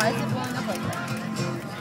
Why is it blowing up like that?